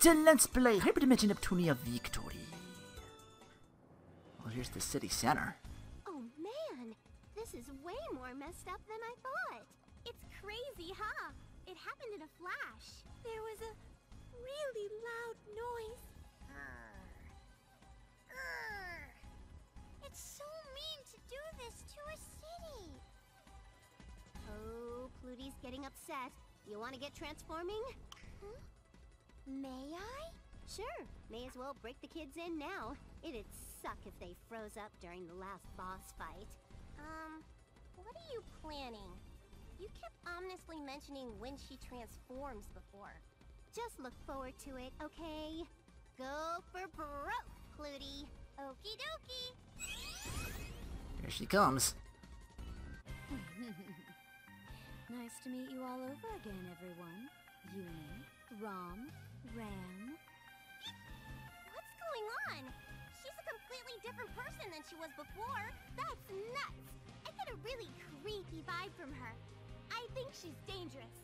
to Let's Play Hyperdimension Neptunia Victory. Well, here's the city center. Oh man, this is way more messed up than I thought. It's crazy, huh? It happened in a flash. There was a really loud noise. It's so mean to do this to a city. Oh, Pluty's getting upset. You want to get transforming? Huh? May I? Sure. May as well break the kids in now. It'd suck if they froze up during the last boss fight. Um, what are you planning? You kept ominously mentioning when she transforms before. Just look forward to it, okay? Go for broke, Pluty. Okie dokie. Here she comes. Nice to meet you all over again, everyone. Uni, Rom, Ram. What's going on? She's a completely different person than she was before. That's nuts. I get a really creepy vibe from her. I think she's dangerous.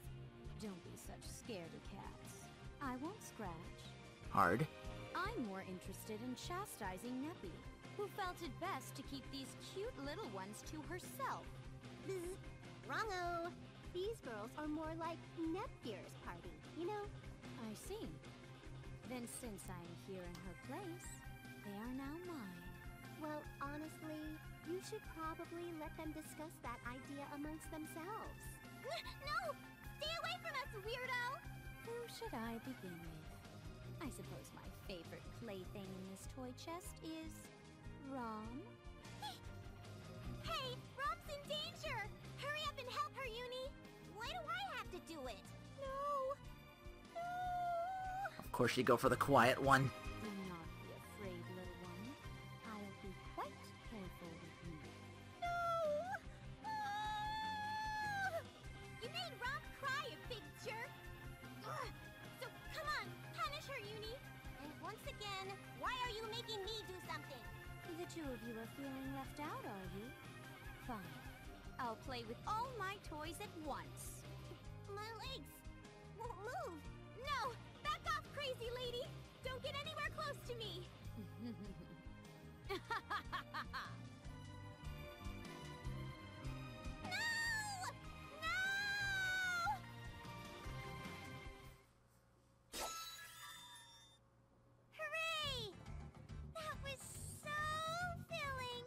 Don't be such scaredy cats. I won't scratch. Hard. I'm more interested in chastising Neppy, who felt it best to keep these cute little ones to herself. Wrongo. These girls are more like Nepgear's party, you know? I see. Then since I'm here in her place, they are now mine. Well, honestly, you should probably let them discuss that idea amongst themselves. no! Stay away from us, weirdo! Who should I begin with? I suppose my favorite plaything in this toy chest is... Rom? Hey, Rom's in danger! Hurry up and help her, Uni! Why do I have to do it? No! Of course you go for the quiet one. Do not be afraid, little one. I'll be quite careful with you. No! You made Rom cry, you big jerk! Ugh. So come on, punish her, Uni! And once again, why are you making me do something? The two of you are feeling left out, are you? Fine. I'll play with all my toys at once. My legs won't move. Crazy lady! Don't get anywhere close to me! No! No! Hooray! That was so filling!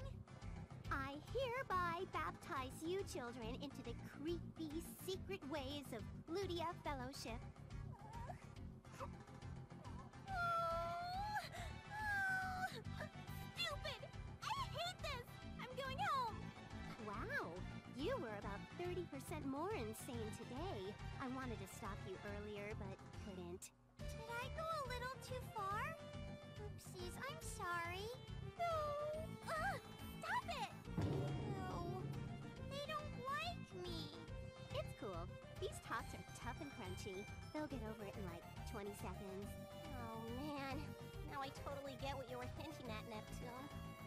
I hereby baptize you children into the creepy, secret ways of Ludia Fellowship. You were about 30% more insane today. I wanted to stop you earlier, but couldn't. Did I go a little too far? Oopsies, I'm sorry. No! Ugh! Stop it! No. They don't like me. It's cool. These tots are tough and crunchy. They'll get over it in like 20 seconds. Oh man. Now I totally get what you were hinting at, Neptune.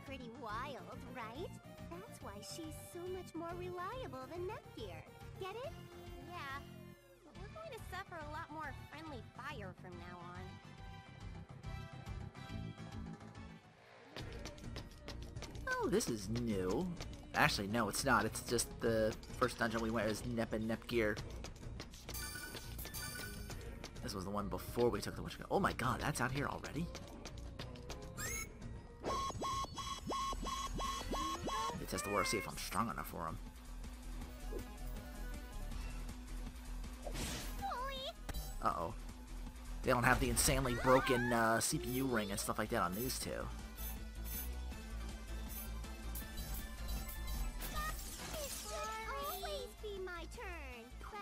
Pretty wild, right? That's why she's so much more reliable than Nepgear. Get it? Yeah. But we're going to suffer a lot more friendly fire from now on. Oh, this is new. Actually, no, it's not. It's just the first dungeon we went as Nep and Nepgear. This was the one before we took the witch. Oh my god, that's out here already? Water, see if I'm strong enough for him. Uh-oh. They don't have the insanely broken uh, CPU ring and stuff like that on these two.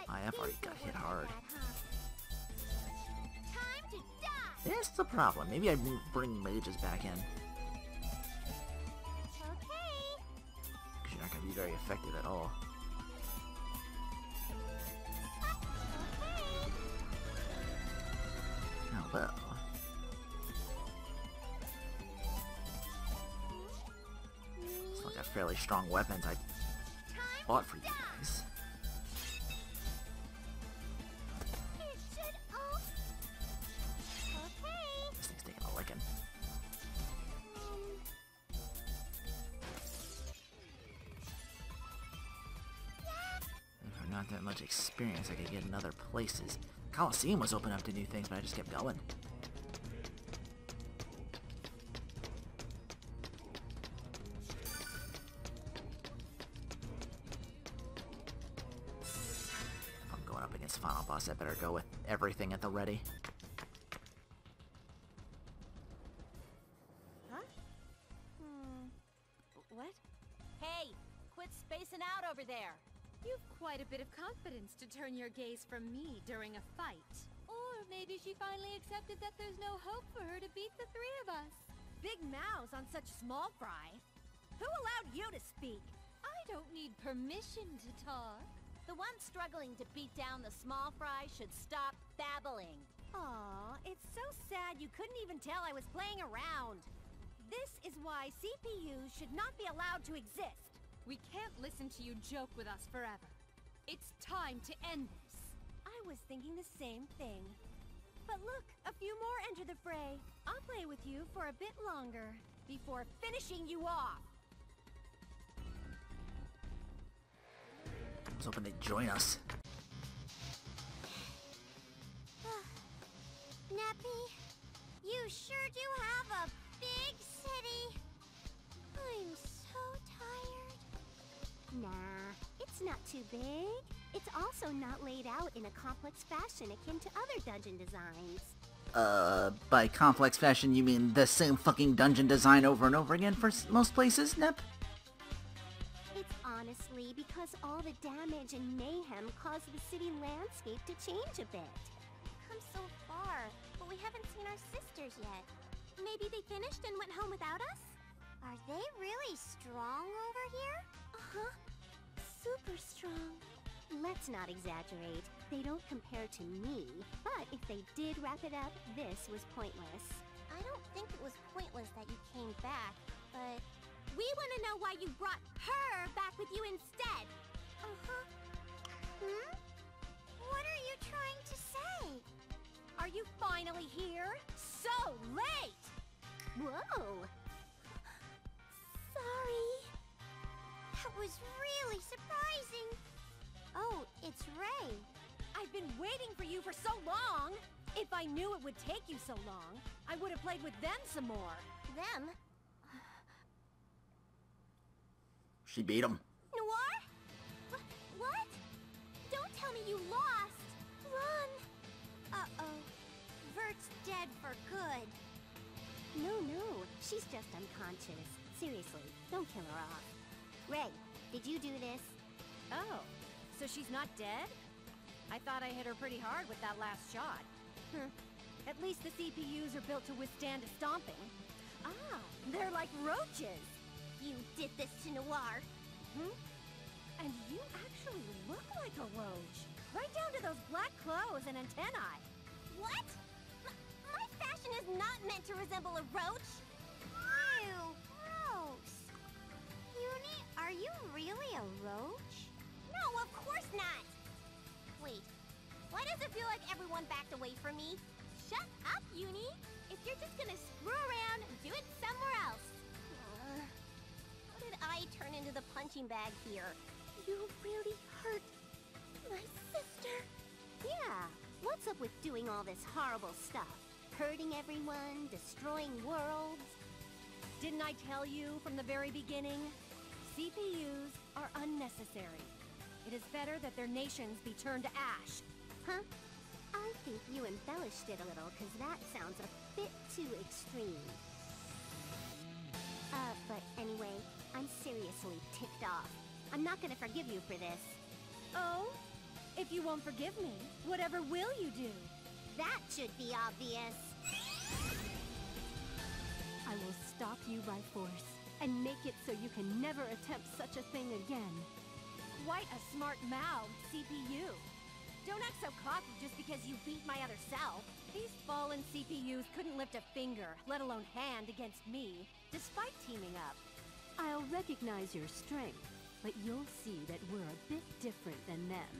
I have already got hit hard. That's the problem. Maybe I bring mages back in. Very effective at all. Oh, well. Still got fairly strong weapons I bought for you experience I could get in other places. Coliseum was open up to new things, but I just kept going. If I'm going up against Final Boss, I better go with everything at the ready. Huh? Hmm. What? Hey, quit spacing out over there. You've quite a bit of confidence to turn your gaze from me during a fight. Or maybe she finally accepted that there's no hope for her to beat the three of us. Big mouths on such small fry. Who allowed you to speak? I don't need permission to talk. The one struggling to beat down the small fry should stop babbling. Aw, it's so sad you couldn't even tell I was playing around. This is why CPUs should not be allowed to exist. We can't listen to you joke with us forever. It's time to end this. I was thinking the same thing. But look, a few more enter the fray. I'll play with you for a bit longer before finishing you off. I was hoping they'd join us. Neppy, you sure do have a big city. I'm so tired. Nah, it's not too big. It's also not laid out in a complex fashion akin to other dungeon designs. Uh, by complex fashion, you mean the same fucking dungeon design over and over again for s- most places, Nep? It's honestly because all the damage and mayhem caused the city landscape to change a bit. We've Come so far, but we haven't seen our sisters yet. Maybe they finished and went home without us? Are they really strong over here? Uh-huh. Super strong. Let's not exaggerate. They don't compare to me. But if they did wrap it up, this was pointless. I don't think it was pointless that you came back, but... We want to know why you brought her back with you instead! Uh-huh. Hmm? What are you trying to say? Are you finally here? So late! Whoa! Sorry. That was really surprising. Oh, it's Rei. I've been waiting for you for so long! If I knew it would take you so long, I would have played with them some more. Them? She beat him. Noire? Wh- what? Don't tell me you lost! Run! Uh-oh. Vert's dead for good. No, no. She's just unconscious. Seriously, don't kill her off. Rei, did you do this? Oh, so she's not dead? I thought I hit her pretty hard with that last shot. Hmm. At least the CPUs are built to withstand a stomping. Ah, they're like roaches! You did this to Noire. Hmm? And you actually look like a roach. Right down to those black clothes and antennae. What? M- my fashion is not meant to resemble a roach. Are you really a roach? No, of course not. Wait, why does it feel like everyone backed away from me? Shut up, Uni. If you're just gonna screw around, do it somewhere else. Uh, how did I turn into the punching bag here? You really hurt my sister. Yeah, what's up with doing all this horrible stuff? Hurting everyone, destroying worlds? Didn't I tell you from the very beginning? CPUs are unnecessary. It is better that their nations be turned to ash. Huh? I think you embellished it a little, because that sounds a bit too extreme. Uh, but anyway, I'm seriously ticked off. I'm not gonna forgive you for this. Oh? If you won't forgive me, whatever will you do? That should be obvious. I will stop you by force and make it so you can never attempt such a thing again. Quite a smart mouth, CPU. Don't act so cocky just because you beat my other self. These fallen CPUs couldn't lift a finger, let alone hand, against me, despite teaming up. I'll recognize your strength, but you'll see that we're a bit different than them.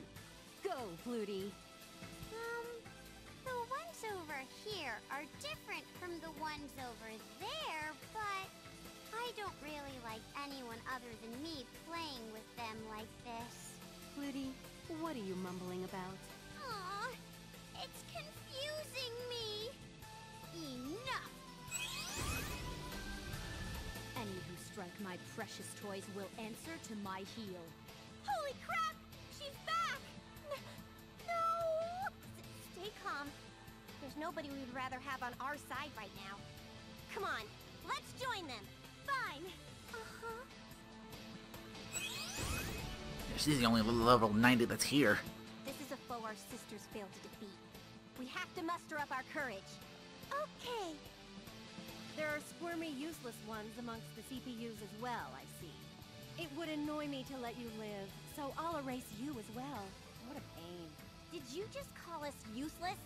Go, Pluty! Um, the ones over here are different from the ones over there, but I don't really like anyone other than me playing with them like this. Pluty, What are you mumbling about? Aw, it's confusing me. Enough. Any who strike my precious toys will answer to my heel. Holy crap! She's back! N- no! S- stay calm. There's nobody we'd rather have on our side right now. Come on, let's join them. Fine. Uh-huh. She's the only level 90 that's here. This is a foe our sisters failed to defeat. We have to muster up our courage. Okay. There are squirmy, useless ones amongst the CPUs as well, I see. It would annoy me to let you live, so I'll erase you as well. What a pain. Did you just call us useless?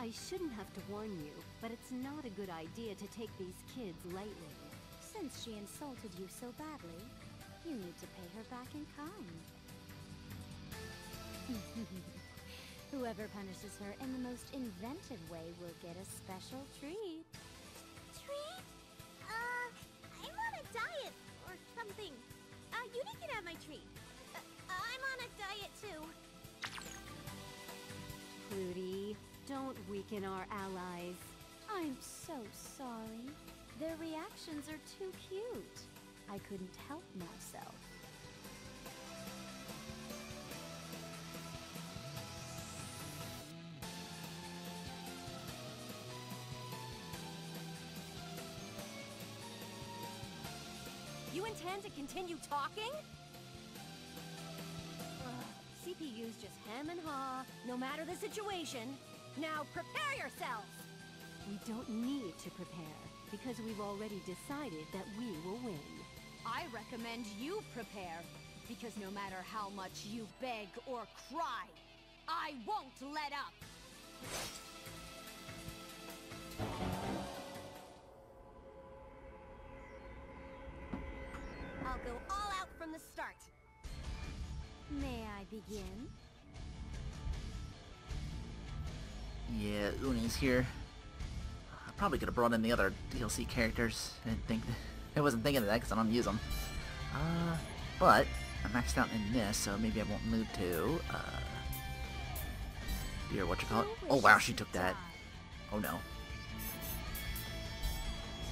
I shouldn't have to warn you, but it's not a good idea to take these kids lightly. Since she insulted you so badly, you need to pay her back in kind. Whoever punishes her in the most inventive way will get a special treat. Don't weaken our allies. I'm so sorry. Their reactions are too cute. I couldn't help myself. You intend to continue talking? Ugh, CPUs just hem and haw, no matter the situation. Now prepare yourselves! We don't need to prepare, because we've already decided that we will win. I recommend you prepare, because no matter how much you beg or cry, I won't let up! I'll go all out from the start. May I begin? Yeah, Uni's here. I probably could have brought in the other DLC characters. I didn't think I wasn't thinking of that because I don't use them. Uh, but I'm maxed out in this, so maybe I won't move to. Uh, dear, what you call it? Oh wow, she took that. Oh no.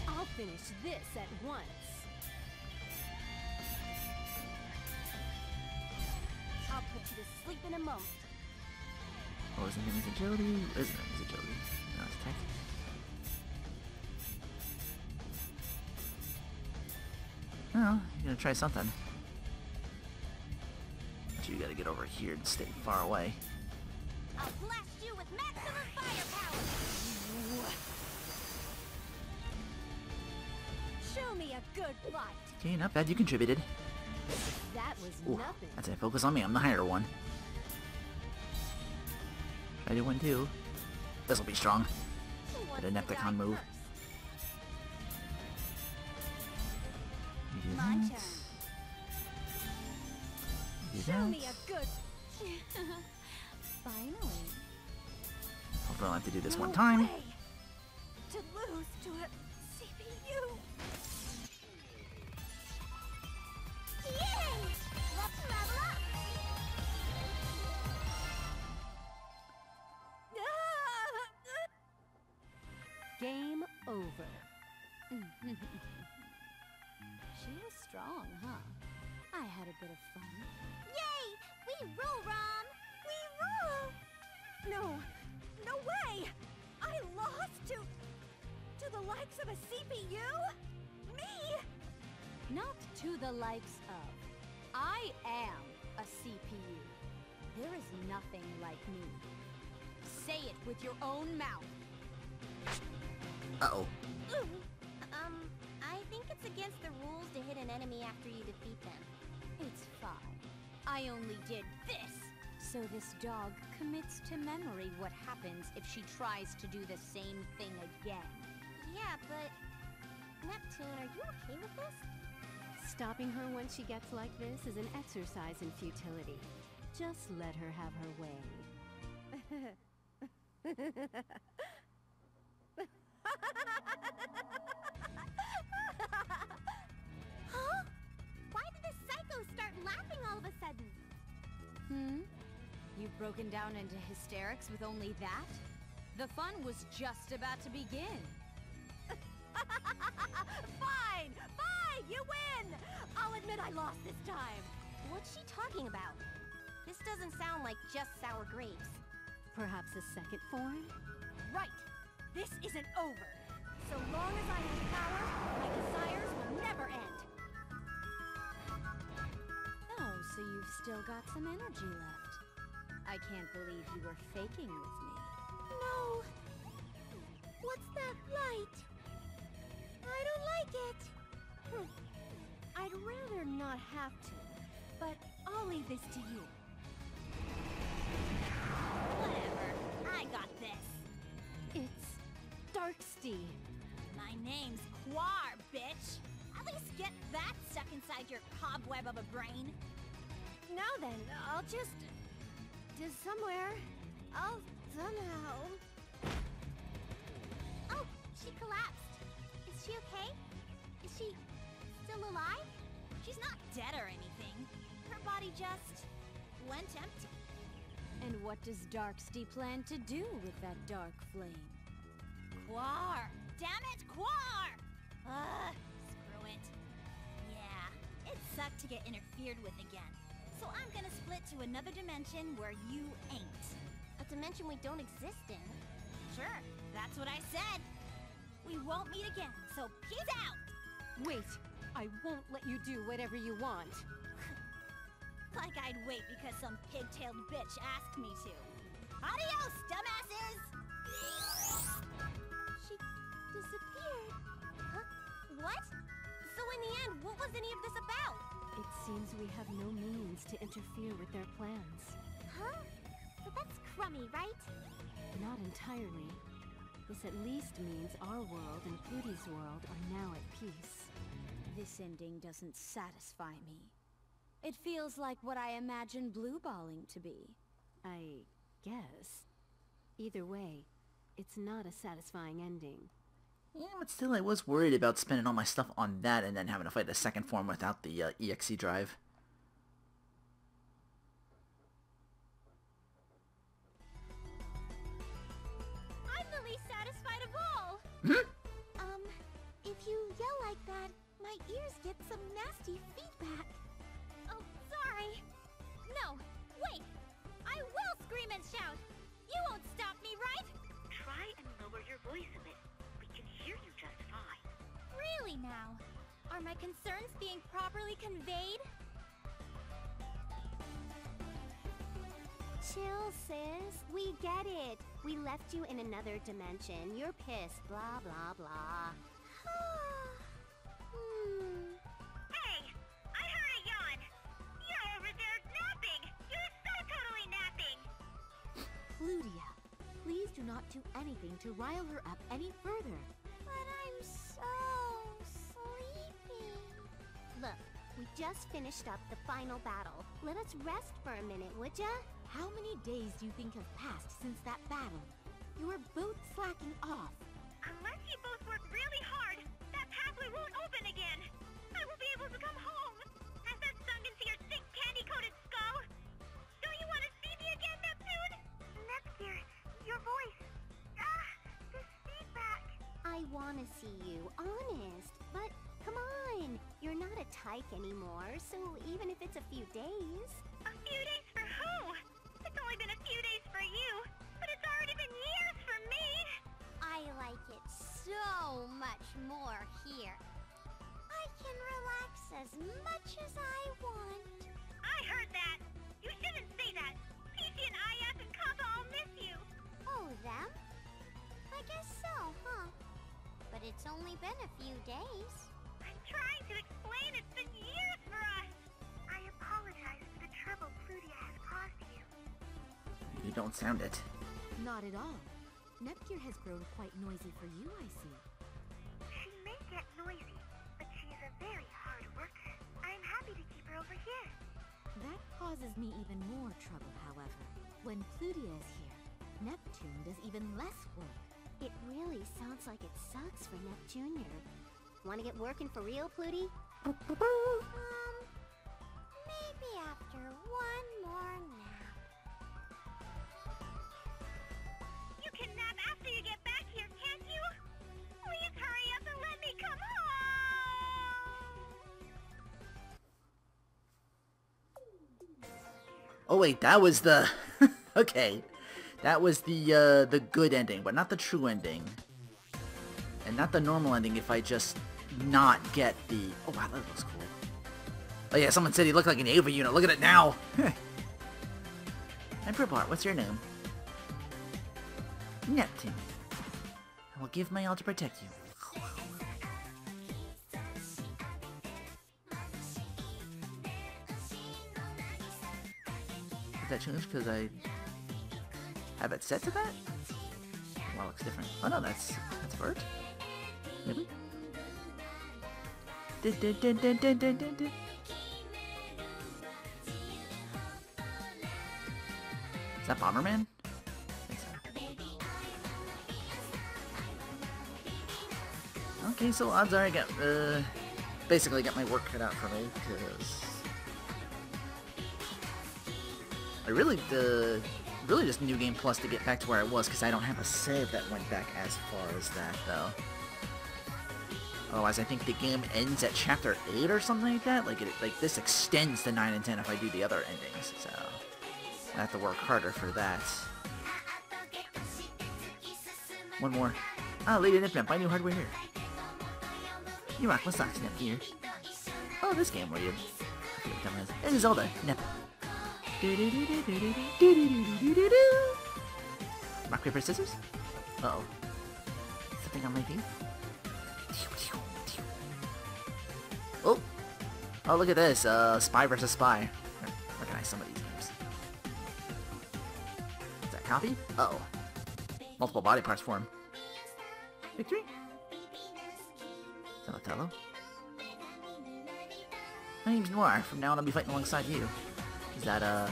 I'll finish this at once. I'll put you to sleep in a moment. What was the name? Is agility? Isn't it? Is agility? No, it's tech. Oh, well, you're gonna try something. But you gotta get over here and stay far away. I'll blast you with maximum firepower. Show me a good fight. Okay, not bad. You contributed. That was Ooh, nothing. that's it. Focus on me. I'm the higher one. Try to win too. This will be strong. Did a to Nepticon move. do My that. turn. Do Show that. me a good... Finally. Hopefully I'll have to do this one time. To lose to over. She was strong, huh? I had a bit of fun. Yay! We rule, Rom. We rule! No, no way! I lost to... to the likes of a CPU? Me? Not to the likes of. I am a CPU. There is nothing like me. Say it with your own mouth. Uh-oh. Um, I think it's against the rules to hit an enemy after you defeat them. It's fine. I only did this. So this dog commits to memory what happens if she tries to do the same thing again. Yeah, but... Neptune, are you okay with this? Stopping her when she gets like this is an exercise in futility. Just let her have her way. Hmm? You've broken down into hysterics with only that? The fun was just about to begin. fine! Fine! You win! I'll admit I lost this time. What's she talking about? This doesn't sound like just sour grapes. Perhaps a second form? Right! This isn't over. So long as I have power, my desires will never end. So you've still got some energy left. I can't believe you were faking with me. No! What's that light? I don't like it! Hmm. I'd rather not have to, but I'll leave this to you. Whatever. I got this. It's Darksty. My name's Croire, bitch. At least get that stuck inside your cobweb of a brain. Now then, I'll just... Just somewhere. I'll somehow... Oh, she collapsed. Is she okay? Is she still alive? She's not dead or anything. Her body just went empty. And what does Darksty plan to do with that dark flame? Croire! Damn it, Croire! Ugh, screw it. Yeah, it sucked to get interfered with again. So I'm gonna split to another dimension where you ain't. A dimension we don't exist in. Sure, that's what I said. We won't meet again, so peace out! Wait! I won't let you do whatever you want. Like I'd wait because some pig-tailed bitch asked me to. Adios, dumbasses! She disappeared. Huh? What? So in the end, what was any of this about? It seems we have no means to interfere with their plans. Huh? But that's crummy, right? Not entirely. This at least means our world and Pluty's world are now at peace. This ending doesn't satisfy me. It feels like what I imagine blueballing to be. I guess. Either way, it's not a satisfying ending. Yeah, but still, I was worried about spending all my stuff on that and then having to fight the second form without the uh, EXE drive. I'm the least satisfied of all. Hmm? Um, if you yell like that, my ears get some nasty feedback. Oh, sorry. No, wait! I will scream and shout! You won't stop me, right? Try and lower your voice a bit. Really now? Are my concerns being properly conveyed? Chill, sis. We get it. We left you in another dimension. You're pissed. Blah, blah, blah. hmm. Hey! I heard a yawn! You're over there napping! You're so totally napping! Plutia, please do not do anything to rile her up any further. We just finished up the final battle. Let us rest for a minute, would ya? How many days do you think have passed since that battle? You are both slacking off. Unless you both work really hard, that pathway won't open again! I will be able to come home! Has that sunk into your thick candy-coated skull? Don't you want to see me again, Neptune? Neptune, your voice. Ah, this feedback. I wanna see you, honest. But come on, you're not a tyke anymore, so even if it's a few days. A few days for who? It's only been a few days for you, but it's already been years for me! I like it so much more here. I can relax as much as I want. I heard that! You shouldn't say that! Peashy and Ayas and Compa all miss you! Oh, them? I guess so, huh? But it's only been a few days. I'm trying to explain it's been years for us! I apologize for the trouble Plutia has caused you. You don't sound it. Not at all. Nepgear has grown quite noisy for you, I see. She may get noisy, but she's a very hard worker. I'm happy to keep her over here. That causes me even more trouble, however. When Plutia is here, Neptune does even less work. It really sounds like it sucks for Neptune. Want to get working for real, Pluty? Um, maybe after one more nap. You can nap after you get back here, can't you? Please hurry up and let me come home! Oh wait, that was the... okay. That was the, uh, the good ending, but not the true ending. And not the normal ending if I just not get the... Oh wow, that looks cool. Oh yeah, someone said he looked like an Ava unit. Look at it now! I'm Pripart, what's your name? Neptune. I will give my all to protect you. Did that change because I have it set to that? Well, it looks different. Oh no, that's that's Vert. Maybe. Is that Bomberman? Okay, so odds are I got, uh, basically got my work cut out for me, because I really, uh, really just New Game Plus to get back to where I was, because I don't have a save that went back as far as that, though. Otherwise, I think the game ends at Chapter 8 or something like that. Like, it, like this extends to 9 and 10 if I do the other endings, so... I have to work harder for that. One more. Ah, Lady Nipnip, buy new hardware here. You rock my socks, Nip, here. Oh, this game where you... I forget what it is. It is Zelda, Nip. Rock, paper, scissors? Uh-oh. Something on my feet? Oh, look at this. Uh, Spy versus Spy. Recognize some of these names. Is that copy? Uh oh Multiple body parts form. Victory? Is that? My name's Noire. From now on I'll be fighting alongside you. Is that, uh...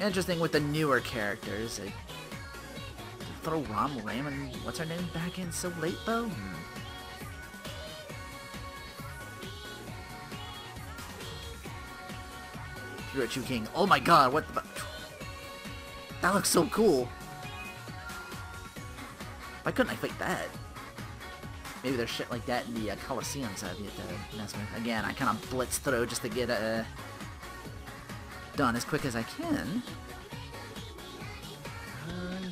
Interesting with the newer characters. They throw Rom Ram and what's her name back in so late though? Hmm. Pikachu King. Oh my god, what the... That looks so cool. Why couldn't I fight that? Maybe there's shit like that in the uh, Colosseums I've yet to mess with. Again, I kind of blitz through just to get uh, done as quick as I can.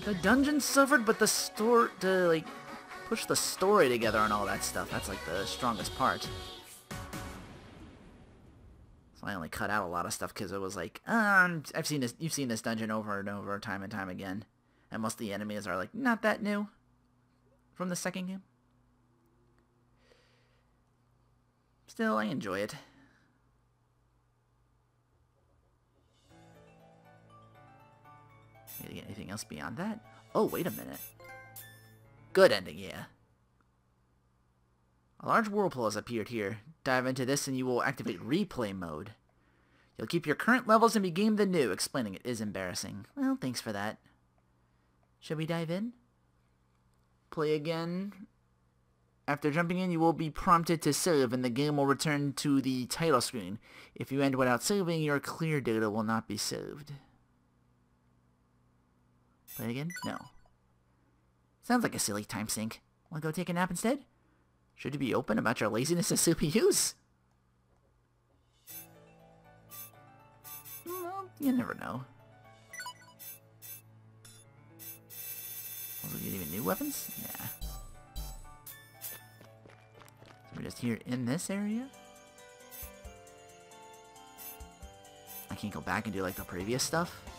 The dungeon suffered, but the store to like push the story together and all that stuff. That's like the strongest part. So I only cut out a lot of stuff because it was like, um, I've seen this, you've seen this dungeon over and over, time and time again. And most of the enemies are like, not that new from the second game. Still, I enjoy it. Anything else beyond that? Oh, wait a minute. Good ending, yeah. A large whirlpool has appeared here. Dive into this and you will activate replay mode. You'll keep your current levels and begin the new. Explaining it is embarrassing. Well, thanks for that. Shall we dive in? Play again. After jumping in, you will be prompted to save, and the game will return to the title screen. If you end without saving, your clear data will not be saved. Play again? No. Sounds like a silly time sink. Wanna go take a nap instead? Should you be open about your laziness as CPUs? Well, you never know. We get even new weapons? Yeah. So we're just here in this area? I can't go back and do like the previous stuff?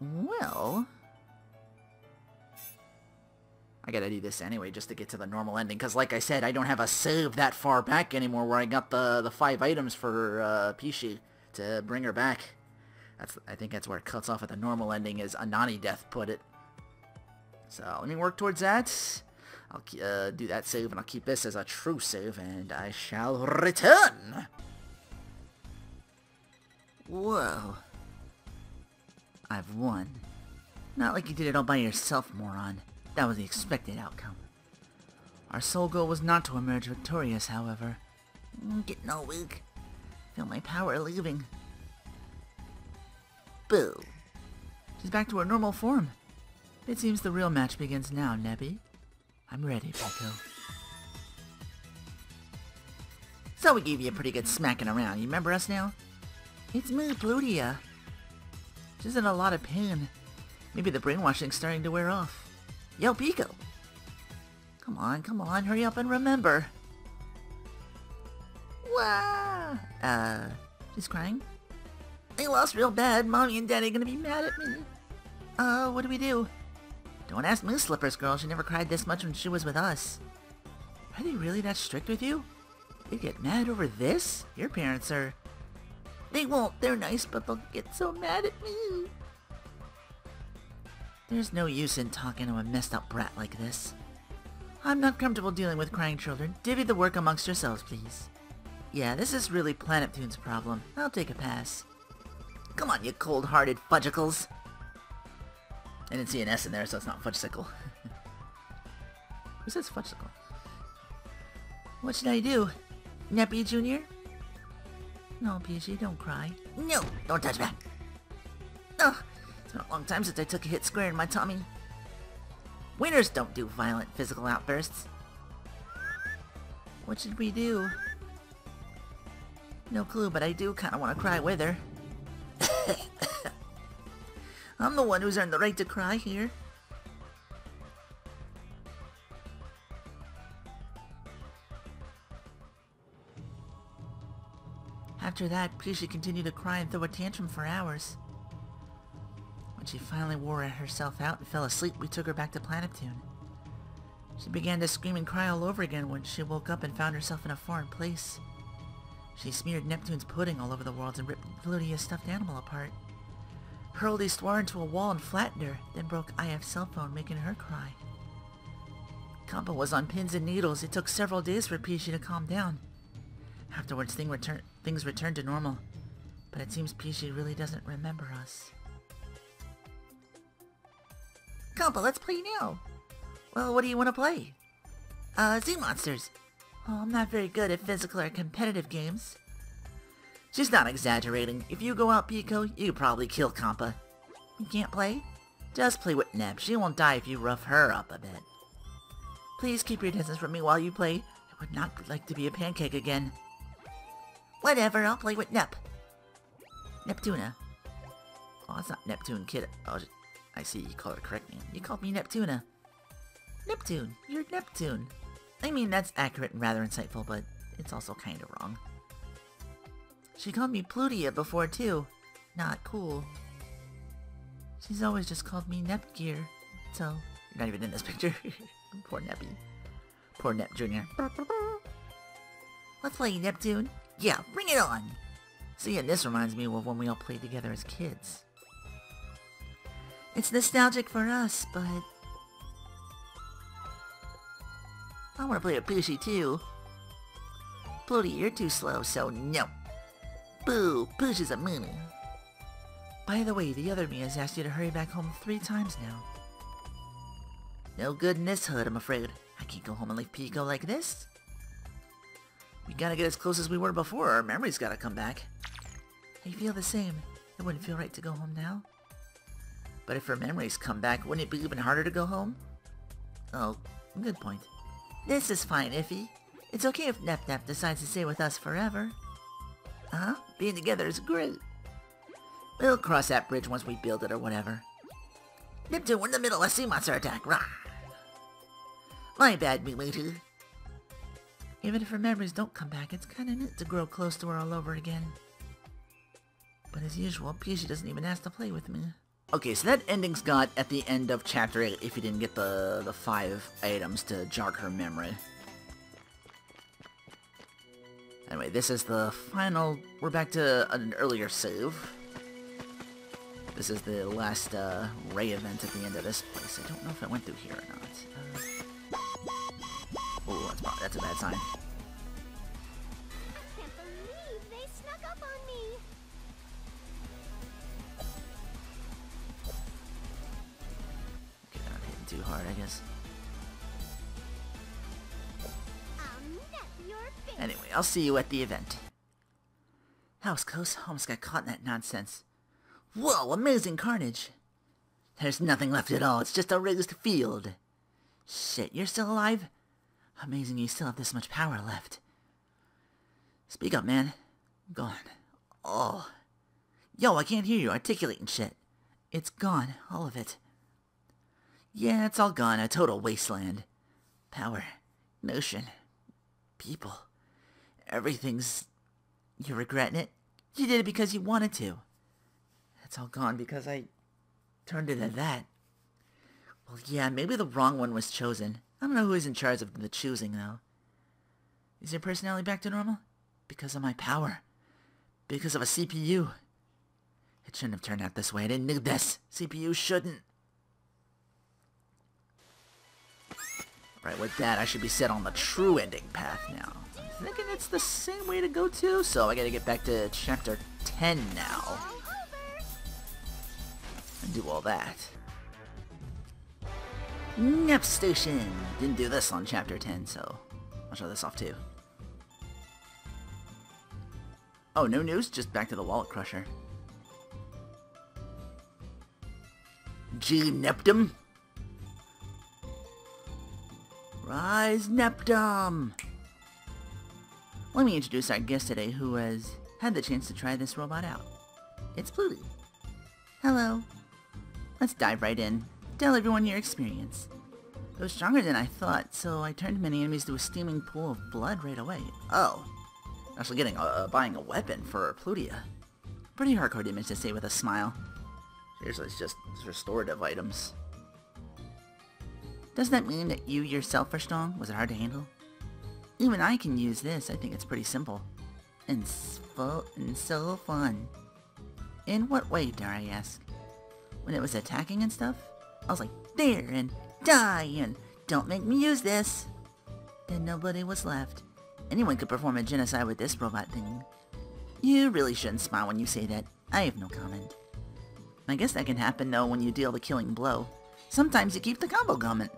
Well... I gotta do this anyway just to get to the normal ending, because like I said, I don't have a save that far back anymore where I got the, the five items for uh, Peashy to bring her back. That's I think that's where it cuts off at the normal ending, as Anonydeath put it. So let me work towards that. I'll uh, do that save, and I'll keep this as a true save, and I shall return! Whoa. I've won. Not like you did it all by yourself, moron. That was the expected outcome. Our sole goal was not to emerge victorious, however. I'm getting all weak. Feel my power leaving. Boo. She's back to her normal form. It seems the real match begins now, Nebby. I'm ready, Pico. So we gave you a pretty good smacking around. You remember us now? It's me, Plutia. She's in a lot of pain. Maybe the brainwashing's starting to wear off. Yo, Pico! Come on, come on, hurry up and remember. Wah! Uh, she's crying? I lost real bad. Mommy and Daddy are gonna be mad at me. Uh, what do we do? Don't ask Moose Slippers, girl. She never cried this much when she was with us. Are they really that strict with you? They get mad over this? Your parents are... They won't. They're nice, but they'll get so mad at me. There's no use in talking to a messed up brat like this. I'm not comfortable dealing with crying children. Divvy the work amongst yourselves, please. Yeah, this is really Planeptune's problem. I'll take a pass. Come on, you cold-hearted fudgicles. I didn't see an S in there, so it's not fudgesicle. Who says fudgesicle? What should I do? Neppy Jr.? No, Peashy, don't cry. No, don't touch me. Ugh, it's been a long time since I took a hit square in my tummy. Winners don't do violent physical outbursts. What should we do? No clue, but I do kind of want to cry with her. I'm the one who's earned the right to cry here. After that, Peashy continued to cry and throw a tantrum for hours. When she finally wore herself out and fell asleep, we took her back to Planeptune. She began to scream and cry all over again when she woke up and found herself in a foreign place. She smeared Neptune's pudding all over the world and ripped Plutia's stuffed animal apart. Hurled Histoire into a wall and flattened her, then broke IF's cell phone, making her cry. Compa was on pins and needles. It took several days for Peashy to calm down. Afterwards, thing return things returned to normal. But it seems Peashy really doesn't remember us. Compa, let's play now. Well, what do you want to play? Uh, Zoo Monsters. Oh, I'm not very good at physical or competitive games. She's not exaggerating. If you go out Pico, you probably kill Compa. You can't play? Just play with Neb. She won't die if you rough her up a bit. Please keep your distance from me while you play. I would not like to be a pancake again. Whatever, I'll play with Nep. Neptuna. Oh, it's not Neptune, kid. Oh, I see, you called her correct name. You called me Neptuna. Neptune. You're Neptune. I mean, that's accurate and rather insightful, but it's also kind of wrong. She called me Plutia before, too. Not cool. She's always just called me Nepgear. So, you're not even in this picture. Poor Neppy. Poor Nep Jr. Let's play Neptune. Yeah, bring it on! See, and this reminds me of when we all played together as kids. It's nostalgic for us, but... I want to play a Pushy too. Pluty, you're too slow, so no. Boo, Push is a moon. By the way, the other me has asked you to hurry back home three times now. No good in this hood, I'm afraid. I can't go home and leave Pico like this. We gotta get as close as we were before, our memory's gotta come back. I feel the same. It wouldn't feel right to go home now. But if her memories come back, wouldn't it be even harder to go home? Oh, good point. This is fine, Iffy. It's okay if Nep Nep decides to stay with us forever. Huh? Being together is great. We'll cross that bridge once we build it or whatever. Neptune, we're in the middle of a sea monster attack. Rah! My bad, Mimutu. Even if her memories don't come back, it's kinda neat to grow close to her all over again. But as usual, Peashy doesn't even ask to play with me. Okay, so that ending's got at the end of Chapter 8 if you didn't get the, the five items to jog her memory. Anyway, this is the final... We're back to an earlier save. This is the last uh, Rei event at the end of this place. I don't know if I went through here or not. Uh... Oh, that's, that's a bad sign. I can't believe they snuck up on me. Okay, they're hitting too hard, I guess. I'll nip your face. Anyway, I'll see you at the event. That was close. Almost got caught in that nonsense. Whoa, amazing carnage. There's nothing left at all. It's just a raised field. Shit, you're still alive? Amazing you still have this much power left. Speak up, man. Gone. Oh. Yo, I can't hear you articulating shit. It's gone, all of it. Yeah, it's all gone, a total wasteland. Power, notion, people. Everything's... You're regretting it? You did it because you wanted to. It's all gone because I turned it into that. Well, yeah, maybe the wrong one was chosen. I don't know who is in charge of the choosing, though. Is your personality back to normal? Because of my power. Because of a CPU. It shouldn't have turned out this way. I didn't need this. CPU shouldn't. Right, with that, I should be set on the true ending path now. I'm thinking it's the same way to go too, so I gotta get back to chapter 10 now. And do all that. Nep Station! Didn't do this on chapter 10, so I'll show this off too. Oh, no news? Just back to the Wallet Crusher. G Neptum? Rise Neptum! Let me introduce our guest today who has had the chance to try this robot out. It's Plutie. Hello. Let's dive right in. Tell everyone your experience. It was stronger than I thought, so I turned many enemies to a steaming pool of blood right away. Oh. Actually getting a, uh, buying a weapon for Plutia. Pretty hardcore image to say with a smile. Seriously, it's just restorative items. Does that mean that you yourself are strong? Was it hard to handle? Even I can use this. I think it's pretty simple. And, so, and so fun. In what way, dare I ask? When it was attacking and stuff? I was like, there, and die, and don't make me use this. Then nobody was left. Anyone could perform a genocide with this robot thing. You really shouldn't smile when you say that. I have no comment. I guess that can happen though when you deal the killing blow. Sometimes you keep the combo coming.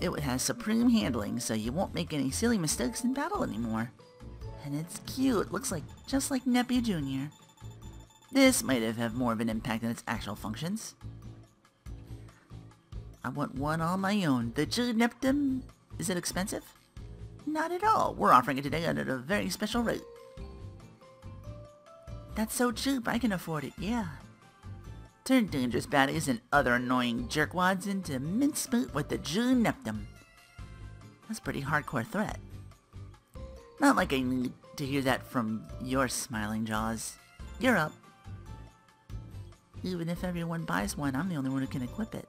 It has supreme handling, so you won't make any silly mistakes in battle anymore. And it's cute, looks like just like Neppy Jr. This might have had more of an impact than its actual functions. I want one on my own. The Neptum, is it expensive? Not at all. We're offering it today at a very special rate. That's so cheap, I can afford it, yeah. Turn dangerous baddies and other annoying jerkwads into mincemeat with the June Neptum. That's a pretty hardcore threat. Not like I need to hear that from your smiling jaws. You're up. Even if everyone buys one, I'm the only one who can equip it.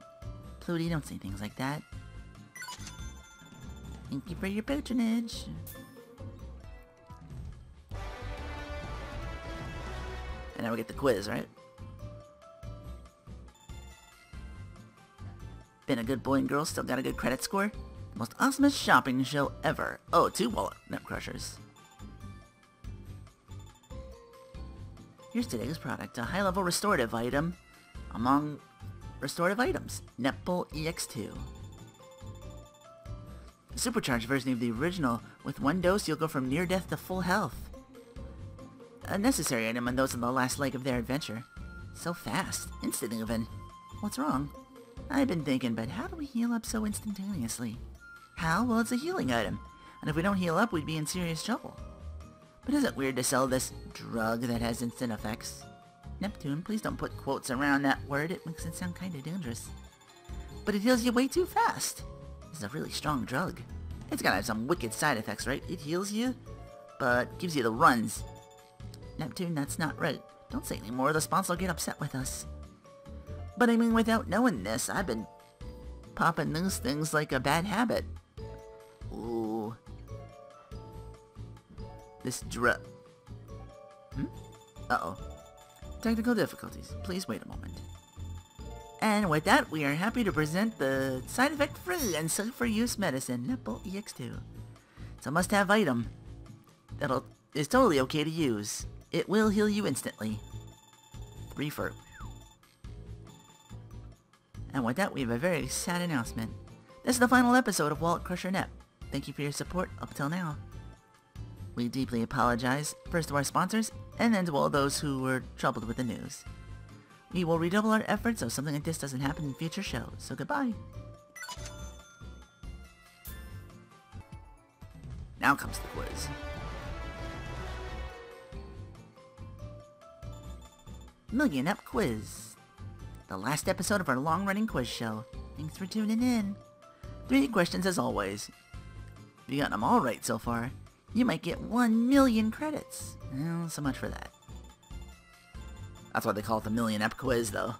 Plutie, don't say things like that. Thank you for your patronage. And now we get the quiz, right? Been a good boy and girl, still got a good credit score? Most awesomest shopping show ever. Oh, two wallet nut crushers. Here's today's product, a high-level restorative item among restorative items, Netball EX2. The supercharged version of the original, with one dose you'll go from near death to full health a necessary item on those on the last leg of their adventure. So fast. Instant even. What's wrong? I've been thinking, but how do we heal up so instantaneously? How? Well, it's a healing item. And if we don't heal up, we'd be in serious trouble. But is it weird to sell this drug that has instant effects? Neptune, please don't put quotes around that word. It makes it sound kinda dangerous. But it heals you way too fast. This is a really strong drug. It's gotta have some wicked side effects, right? It heals you, but gives you the runs. Neptune, that's not right. Don't say anymore, the sponsor will get upset with us. But I mean, without knowing this, I've been popping those things like a bad habit. Ooh. This drug... Hmm? Uh-oh. Technical difficulties. Please wait a moment. And with that, we are happy to present the side effect free and safe for use medicine, Netball EX2. It's a must-have item that'll is totally okay to use. It will heal you instantly. Refer. And with that, we have a very sad announcement. This is the final episode of Wallet Crusher Net. Thank you for your support up till now. We deeply apologize, first to our sponsors, and then to all those who were troubled with the news. We will redouble our efforts so something like this doesn't happen in future shows. So goodbye. Now comes the quiz. Million Up Quiz. The last episode of our long-running quiz show. Thanks for tuning in. Three questions as always. You got them all right so far, you might get 1 million credits. Well, so much for that. That's why they call it the Million Up Quiz, though.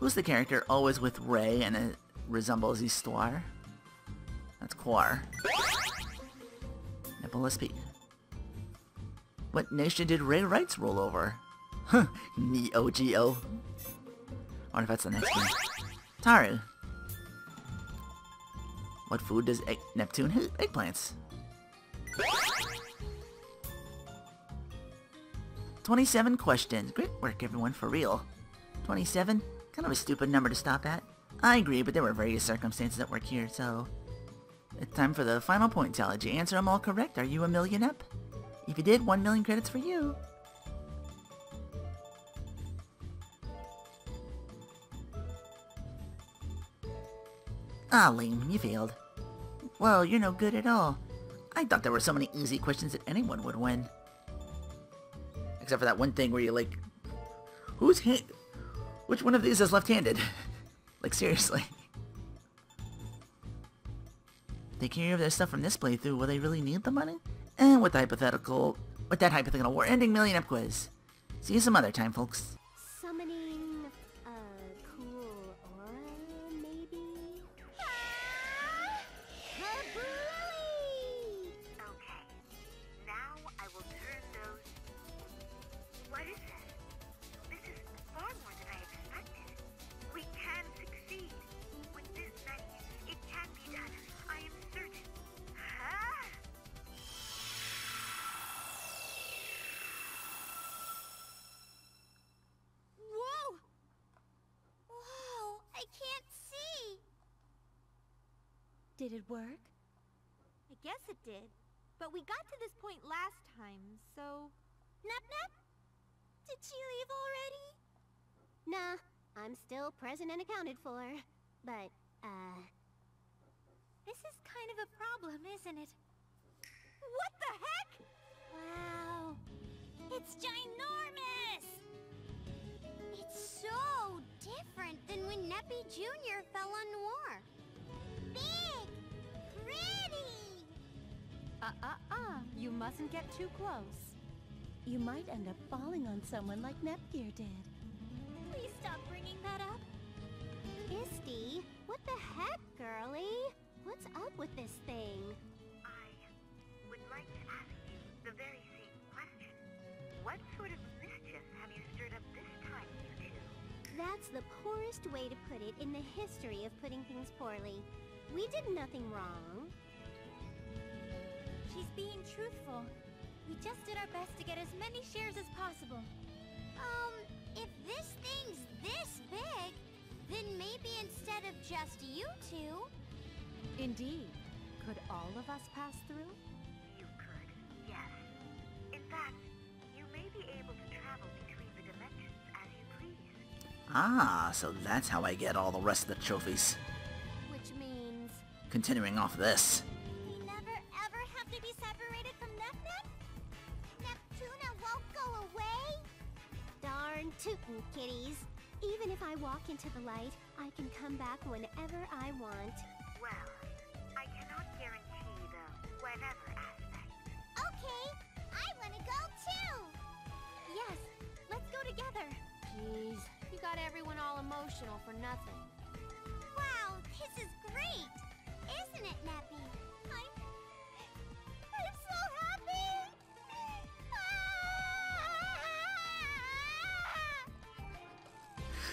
Who's the character always with Rei and it resembles Histoire? That's Croire. Nicholas P. What nation did Rei Ryghts rule over? Huh, Neo Geo. I wonder if that's the next one. Tari. What food does egg Neptune hate? Eggplants. 27 questions. Great work, everyone, for real. 27? Kind of a stupid number to stop at. I agree, but there were various circumstances at work here, so... It's time for the final point tally. Did you answer them all correct? Are you a million up? If you did, 1 million credits for you. Ah, lame, you failed. Well, you're no good at all. I thought there were so many easy questions that anyone would win. Except for that one thing where you're like, who's hand, which one of these is left-handed? like seriously. Take care of their stuff from this playthrough, will they really need the money? And with the hypothetical, with that hypothetical, we're ending Million Up Quiz. See you some other time, folks. Did it work? I guess it did. But we got to this point last time, so... Nep Nep? Did she leave already? Nah, I'm still present and accounted for. But, uh, This is kind of a problem, isn't it? What the heck? Wow! It's ginormous! It's so different than when Neppy Jr. fell on Noire. Big! Pretty! Uh-uh-uh. You mustn't get too close. You might end up falling on someone like Nepgear did. Please stop bringing that up. Isty, what the heck, girlie? What's up with this thing? I would like to ask you the very same question. What sort of mischief have you stirred up this time, you two? That's the poorest way to put it in the history of putting things poorly. We did nothing wrong. She's being truthful. We just did our best to get as many shares as possible. Um, if this thing's this big, then maybe instead of just you two, Indeed. Could all of us pass through? You could, yes. In fact, you may be able to travel between the dimensions as you please. Ah, so that's how I get all the rest of the trophies. Which means... Continuing off this. we never ever have to be separated from Nep Nep? Neptuna won't go away? Darn tootin' kitties. Even if I walk into the light, I can come back whenever I want. Well, I cannot guarantee the whenever aspect. Okay, I wanna go too! Yes. Let's go together. Jeez. You got everyone all emotional for nothing. Wow, this is great! Isn't it, Neppy? I'm... I'm so happy!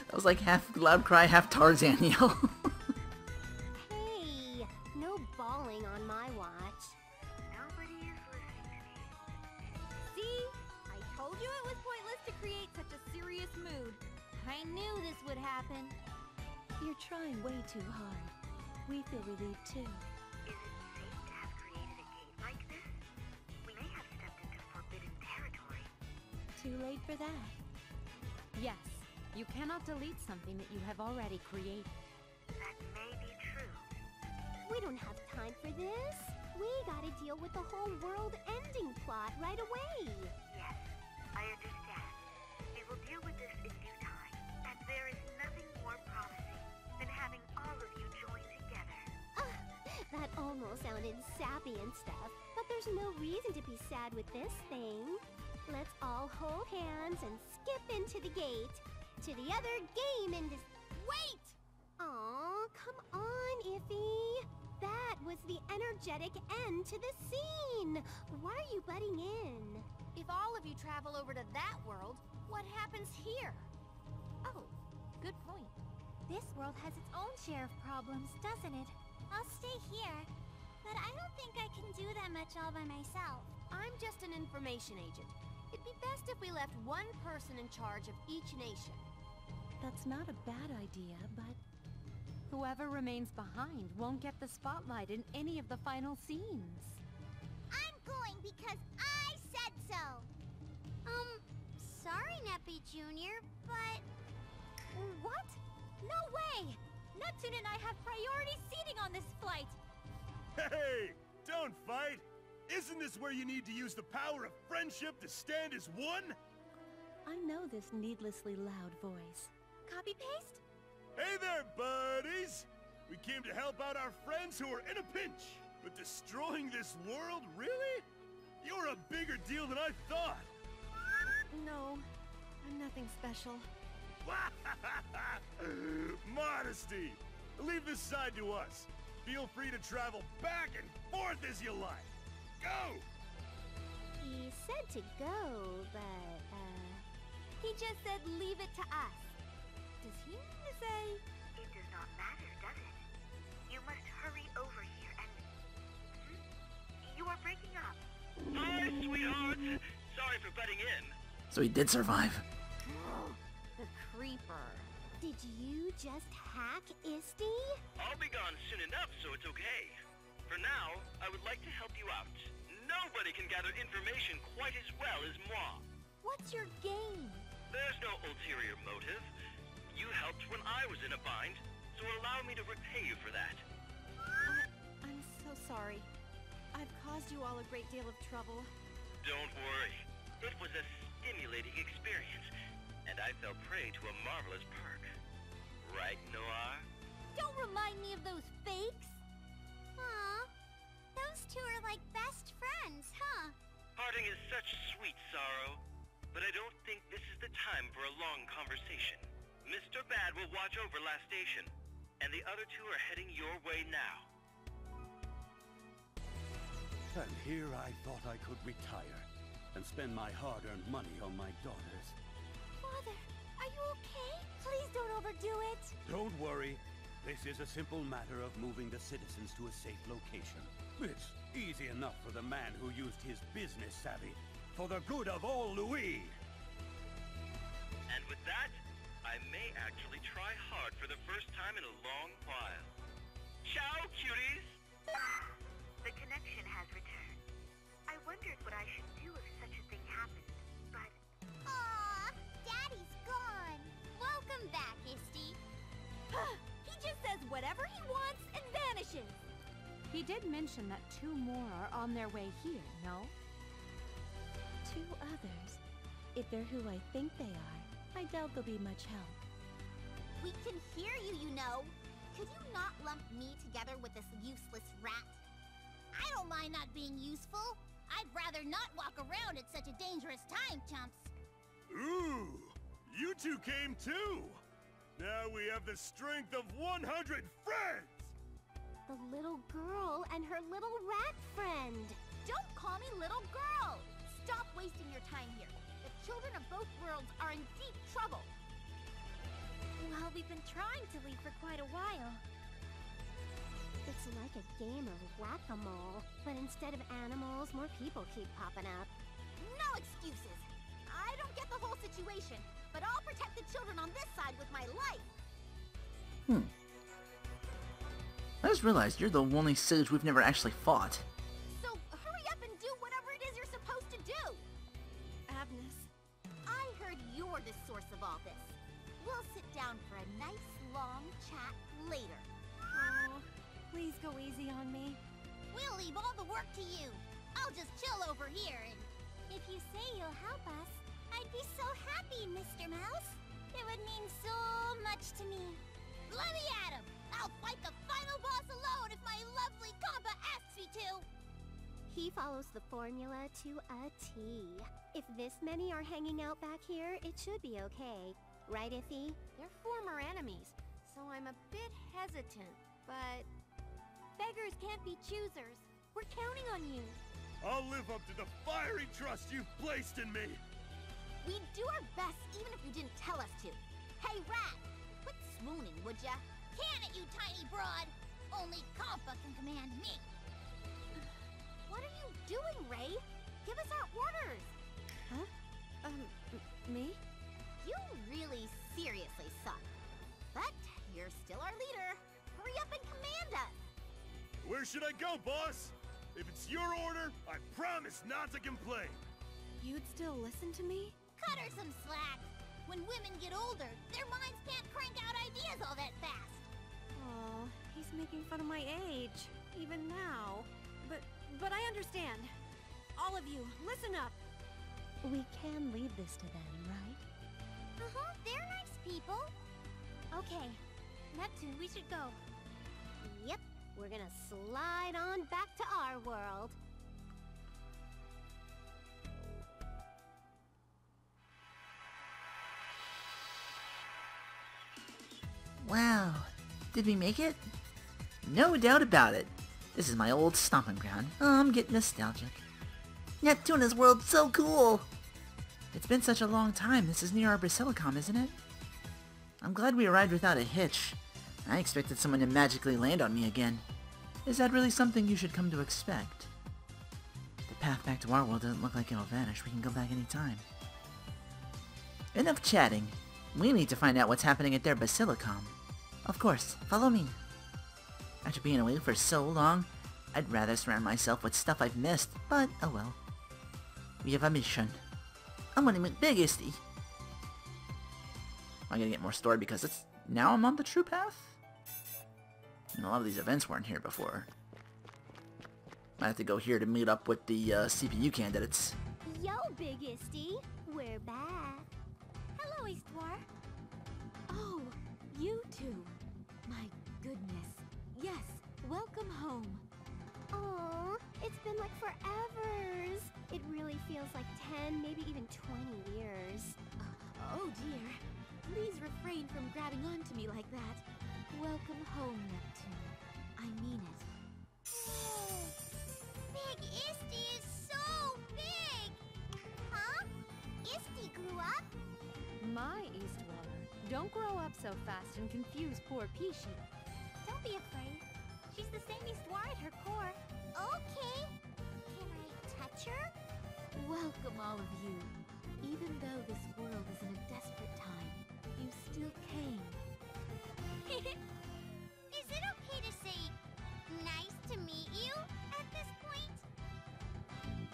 That was like half loud cry, half Tarzan yell. Hey, no bawling on my watch. Nobody is listening. See? I told you it was pointless to create such a serious mood. I knew this would happen. You're trying way too hard. We feel relieved too. Is it safe to have created a gate like this? We may have stepped into forbidden territory. Too late for that. Yes, You cannot delete something that you have already created. That may be true. We don't have time for this. We gotta deal with the whole world ending plot right away. Yes, I understand. We will deal with this in that almost sounded sappy and stuff, but there's no reason to be sad with this thing. Let's all hold hands and skip into the gate to the other game and this. Wait! Aw, come on, Iffy. That was the energetic end to the scene. Why are you butting in? If all of you travel over to that world, what happens here? Oh, good point. This world has its own share of problems, doesn't it? I'll stay here, but I don't think I can do that much all by myself. I'm just an information agent. It'd be best if we left one person in charge of each nation. That's not a bad idea, but... Whoever remains behind won't get the spotlight in any of the final scenes. I'm going because I said so. Um, sorry, Neppy Jr., but... What? No way! Neptune and I have priority seating on this flight! Hey! Don't fight! Isn't this where you need to use the power of friendship to stand as one? I know this needlessly loud voice. Copy-paste? Hey there, buddies! We came to help out our friends who are in a pinch. But destroying this world, really? You're a bigger deal than I thought! No, I'm nothing special. Modesty! Leave this side to us. Feel free to travel back and forth as you like. Go! He said to go, but, uh... He just said leave it to us. Does he mean to say... It does not matter, does it? You must hurry over here and... Hmm? You are breaking up. Hi, sweethearts! Sorry for butting in. So he did survive. The creeper. Did you just hack Isty? I'll be gone soon enough, so it's okay. For now, I would like to help you out. Nobody can gather information quite as well as moi. What's your game? There's no ulterior motive. You helped when I was in a bind, so allow me to repay you for that. I, I'm so sorry. I've caused you all a great deal of trouble. Don't worry. It was a stimulating experience, and I fell prey to a marvelous perk. Right, Noire? Don't remind me of those fakes! Aw, those two are like best friends, huh? Parting is such sweet sorrow, but I don't think this is the time for a long conversation. Mr. Badd will watch over Lastation, and the other two are heading your way now. And here I thought I could retire and spend my hard-earned money on my daughters. Father, are you okay? Please don't overdo it. Don't worry. This is a simple matter of moving the citizens to a safe location. It's easy enough for the man who used his business savvy for the good of all Louis. And with that, I may actually try hard for the first time in a long while. Ciao, did mention that two more are on their way here, no? Two others. If they're who I think they are, I doubt they'll be much help. We can hear you, you know. Could you not lump me together with this useless rat? I don't mind not being useful. I'd rather not walk around at such a dangerous time, chumps. Ooh! You two came too! Now we have the strength of 100 friends! The little girl and her little rat friend. Don't call me little girl! Stop wasting your time here. The children of both worlds are in deep trouble. Well, we've been trying to leave for quite a while. It's like a game of whack-a-mole, but instead of animals, more people keep popping up. No excuses! I don't get the whole situation, but I'll protect the children on this side with my life! Hmm. I just realized you're the only sage we've never actually fought. So hurry up and do whatever it is you're supposed to do! Abnes, I heard you're the source of all this. We'll sit down for a nice long chat later. Oh, please go easy on me. We'll leave all the work to you. I'll just chill over here and... If you say you'll help us, I'd be so happy, Mr. Mouse. It would mean so much to me. Let me at him! I'll fight the final boss alone if my lovely Compa asks me to! He follows the formula to a T. If this many are hanging out back here, it should be okay. Right, Iffy? They're former enemies, so I'm a bit hesitant, but... Beggars can't be choosers. We're counting on you. I'll live up to the fiery trust you've placed in me! We'd do our best even if you didn't tell us to. Hey, Rat! Quit swooning, would ya? Can it, you tiny broad! Only Compa can command me! What are you doing, Rei? Give us our orders! Huh? Um, me? You really seriously suck. But you're still our leader. Hurry up and command us! Where should I go, boss? If it's your order, I promise not to complain. You'd still listen to me? Cut her some slack! When women get older, their minds can't crank out ideas all that fast! He's making fun of my age, even now. But, but I understand. All of you, listen up. We can leave this to them, right? Uh-huh, they're nice people. Okay, Neptune, we should go. Yep, we're gonna slide on back to our world. Wow, did we make it? No doubt about it. This is my old stomping ground. Oh, I'm getting nostalgic. Neptuna's world's so cool! It's been such a long time. This is near our Basilicom, isn't it? I'm glad we arrived without a hitch. I expected someone to magically land on me again. Is that really something you should come to expect? The path back to our world doesn't look like it'll vanish. We can go back anytime. Enough chatting. We need to find out what's happening at their Basilicom. Of course, follow me. After being away for so long, I'd rather surround myself with stuff I've missed, but oh well. We have a mission. I'm gonna meet Big Isty. I'm gonna get more story because it's now I'm on the true path. And a lot of these events weren't here before. I have to go here to meet up with the uh, CPU candidates. Yo, Big Isty, we're back. Hello, Histoire. Oh, you two. My goodness. Yes, welcome home. Aw, it's been like forevers. It really feels like 10, maybe even 20 years. Oh dear. Please refrain from grabbing onto me like that. Welcome home, Neptune. I mean it. Big Isty is so big! Huh? Isty grew up? My Eastwaller. Don't grow up so fast and confuse poor Peashy. Don't be afraid. She's the same Histoire at her core. Okay. Can I touch her? Welcome, all of you. Even though this world is in a desperate time, you still came. Is it okay to say nice to meet you at this point?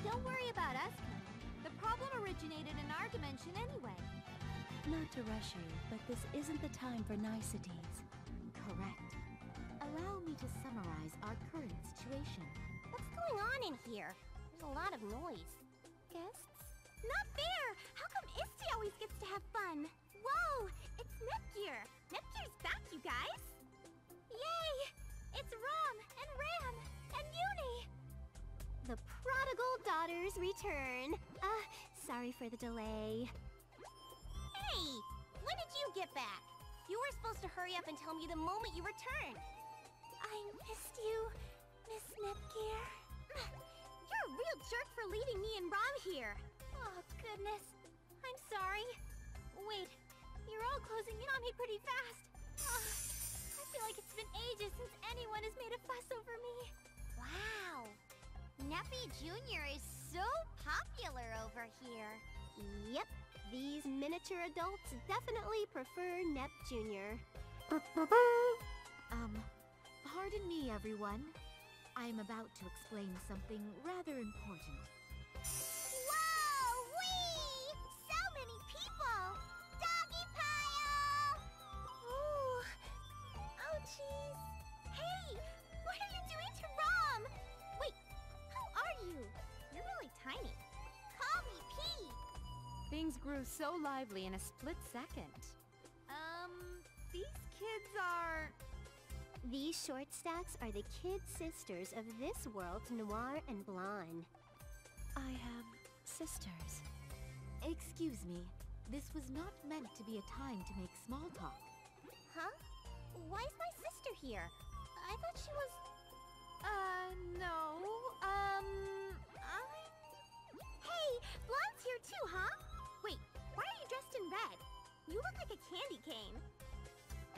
Don't worry about us, Karen. The problem originated in our dimension anyway. Not to rush you, but this isn't the time for niceties. Correct. Allow me to summarize our current situation. What's going on in here? There's a lot of noise. Guests? Not fair! How come Isty always gets to have fun? Whoa! It's Nepgear! Nepgear's back, you guys! Yay! It's Rom and Ram and Uni! The prodigal daughters return. Uh, sorry for the delay. Hey! When did you get back? You were supposed to hurry up and tell me the moment you returned. I missed you, Miss Nepgear. You're a real jerk for leaving me and Rom here. Oh, goodness. I'm sorry. Wait, you're all closing in on me pretty fast. Ah, I feel like it's been ages since anyone has made a fuss over me. Wow! Neppy Jr. is so popular over here. Yep, these miniature adults definitely prefer Nep Jr. Um, Pardon me, everyone. I am about to explain something rather important. Whoa! So many people! Doggy pile! Ooh. Oh, jeez. Hey! What are you doing to Rom? Wait, who are you? You're really tiny. Call me Pete. Things grew so lively in a split second. Um, these kids are... These short stacks are the kid sisters of this world's Noire and Blanc. I have sisters. Excuse me. This was not meant to be a time to make small talk. Huh? Why is my sister here? I thought she was... Uh, no. Um, I... Hey, Blanc's here too, huh? Wait, why are you dressed in red? You look like a candy cane.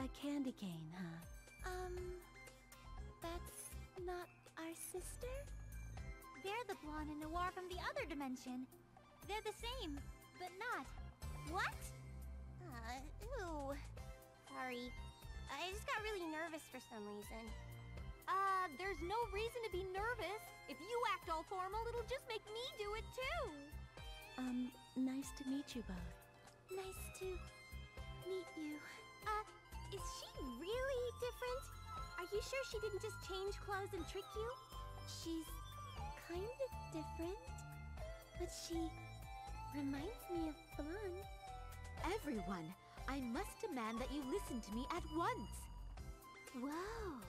A candy cane, huh? Um, that's not our sister? They're the Blanc and Noire from the other dimension. They're the same, but not. What? Uh, ooh. Sorry. I just got really nervous for some reason. Uh, there's no reason to be nervous. If you act all formal, it'll just make me do it too. Um, nice to meet you both. Nice to meet you. Uh, is she really different? Are you sure she didn't just change clothes and trick you? She's kind of different, but she reminds me of Blanc. Everyone, I must demand that you listen to me at once. Whoa,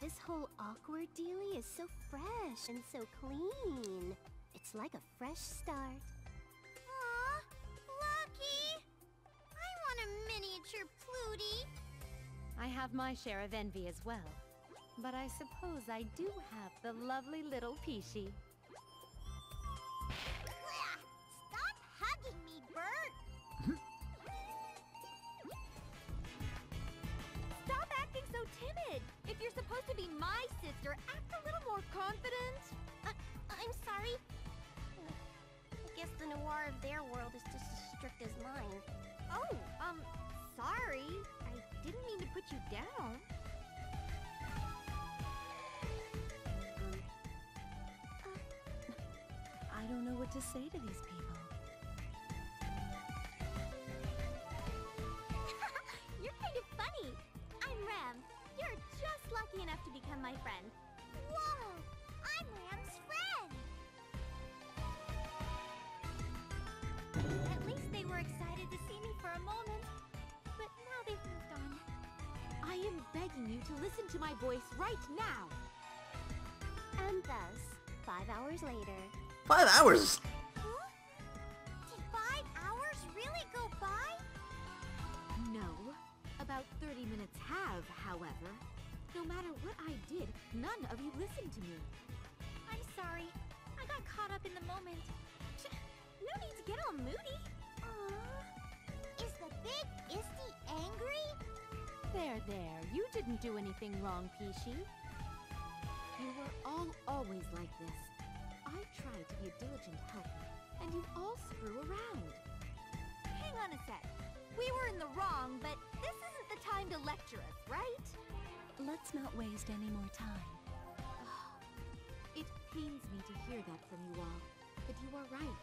this whole awkward dealie is so fresh and so clean. It's like a fresh start. Aw, Lucky! I want a miniature Plutie. I have my share of envy as well. But I suppose I do have the lovely little Peashy. Blah! Stop hugging me, Vert! Stop acting so timid! If you're supposed to be my sister, act a little more confident. Uh, I'm sorry. I guess the Noire of their world is just as strict as mine. Oh, um, sorry. Didn't mean to put you down. Uh, I don't know what to say to these people. You're kind of funny. I'm Ram. You're just lucky enough to become my friend. Whoa! I'm Ram's friend! At least they were excited to see me for a moment. But now they've moved begging you to listen to my voice right now. And thus, five hours later, Five hours? Huh? Did five hours really go by? No. About 30 minutes have, however. No matter what I did, none of you listened to me. I'm sorry. I got caught up in the moment. no need to get all moody. Aww. Is the big Isty angry? There, there. You didn't do anything wrong, Peashy. You were all always like this. I tried to be a diligent helper, and you all screw around. Hang on a sec. We were in the wrong, but this isn't the time to lecture us, right? Let's not waste any more time. It pains me to hear that from you all, but you are right.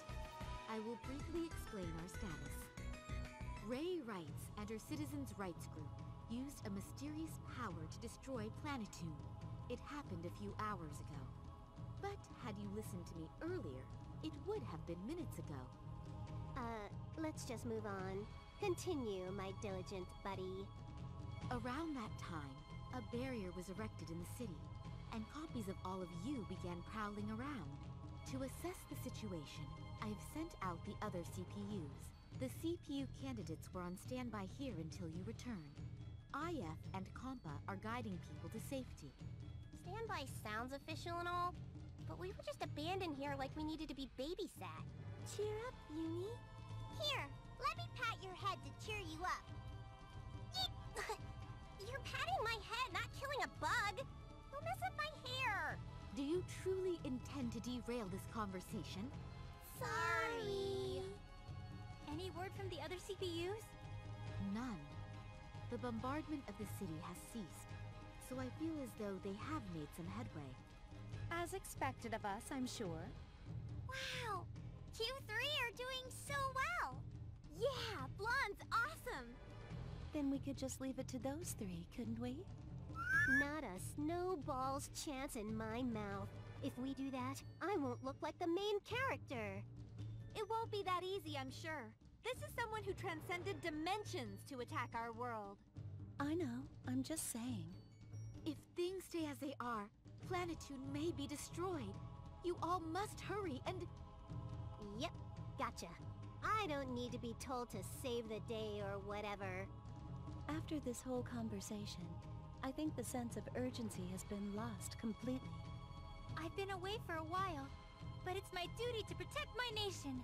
I will briefly explain our status. Rei Ryghts and her Citizens' Rights Group used a mysterious power to destroy Planeptune. It happened a few hours ago. But had you listened to me earlier, it would have been minutes ago. Uh, let's just move on. Continue, my diligent buddy. Around that time, a barrier was erected in the city, and copies of all of you began prowling around. To assess the situation, I have sent out the other CPUs. The CPU candidates were on standby here until you returned. IF and Compa are guiding people to safety. Standby sounds official and all, but we were just abandoned here like we needed to be babysat. Cheer up, Uni. Here, let me pat your head to cheer you up. You're patting my head, not killing a bug. Don't mess up my hair. Do you truly intend to derail this conversation? Sorry. Any word from the other CPUs? None. The bombardment of the city has ceased, so I feel as though they have made some headway. As expected of us, I'm sure. Wow! You three are doing so well! Yeah, Blanc's awesome. Then we could just leave it to those three, couldn't we? Not a snowball's chance in my mouth. If we do that, I won't look like the main character. It won't be that easy, I'm sure. This is someone who transcended dimensions to attack our world. I know, I'm just saying. If things stay as they are, Planeptune may be destroyed. You all must hurry and... Yep, gotcha. I don't need to be told to save the day or whatever. After this whole conversation, I think the sense of urgency has been lost completely. I've been away for a while, but it's my duty to protect my nation.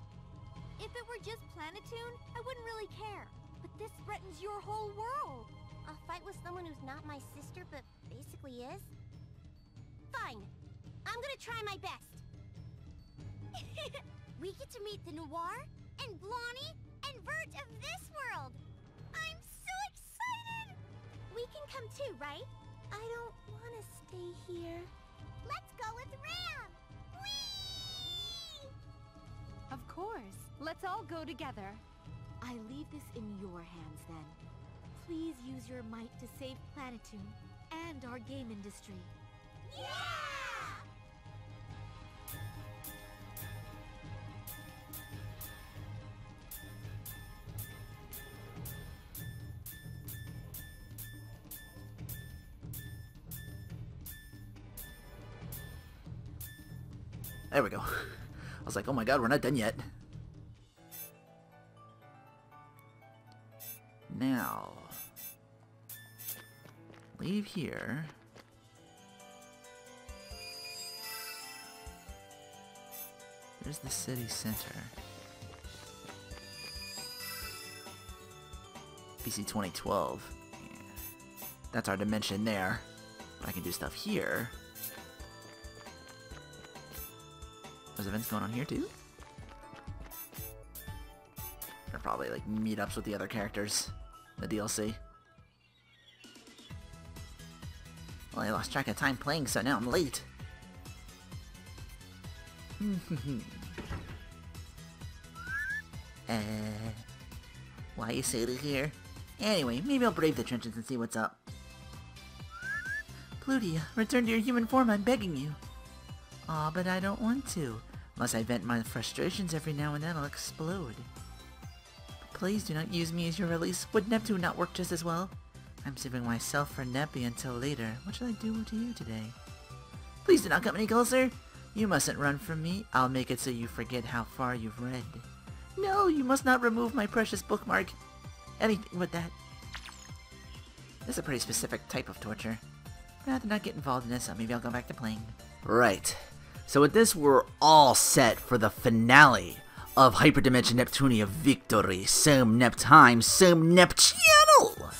If it were just Planeptune, I wouldn't really care. But this threatens your whole world. I'll fight with someone who's not my sister, but basically is? Fine. I'm gonna try my best. we get to meet the Noir, and Blondie, and Vert of this world! I'm so excited! We can come too, right? I don't want to stay here. Let's go with Ram! Whee! Of course. Let's all go together. I leave this in your hands then. Please use your might to save Planeptune and our game industry. Yeah! There we go. I was like, oh my god, we're not done yet. Here. There's the city center. PC 2012. Yeah. That's our dimension there. But I can do stuff here. There's events going on here too? They're probably like meetups with the other characters. The DLC. I lost track of time playing, so now I'm late. uh, why you say it here? Anyway, maybe I'll brave the trenches and see what's up. Plutia, return to your human form, I'm begging you. Aw, but I don't want to. Unless I vent my frustrations every now and then, I'll explode. Please do not use me as your release. Would Neptune not work just as well? I'm saving myself for Neppy until later. What shall I do to you today? Please do not come any closer! You mustn't run from me. I'll make it so you forget how far you've read. No, you must not remove my precious bookmark. Anything but that. This is a pretty specific type of torture. I'd rather not get involved in this, so maybe I'll go back to playing. Right. So with this, we're all set for the finale of Hyperdimension Neptunia Victory. Some Nep time, some Nep channel! Nep